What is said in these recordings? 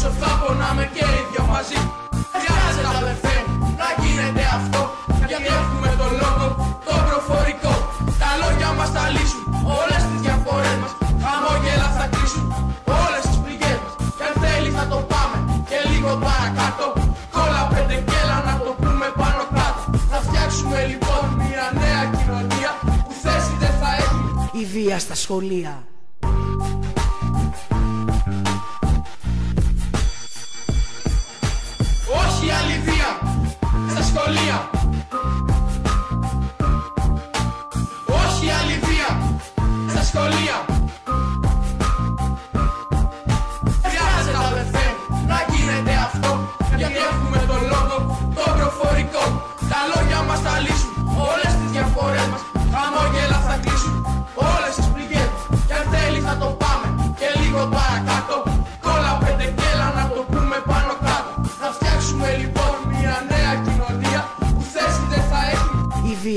Όσο θα πονάμε και οι δυο μαζί. Χρειάζεται αδερφέ να γίνεται αυτό. Γιατί έχουμε το λόγο, το προφορικό. Τα λόγια μας θα λύσουν όλες τις διαφορές μας. Χαμόγελα θα κλείσουν όλες τις πληγές μας. Και αν θέλεις θα το πάμε και λίγο παρακάτω Κόλα πέντε κέλα να το πούμε πάνω κάτω. Θα φτιάξουμε λοιπόν μια νέα κοινωνία Που θέση δεν θα έχει. Η βία στα σχολεία.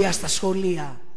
Η βία στα σχολεία. Όχι άλλη βία στα σχολεία.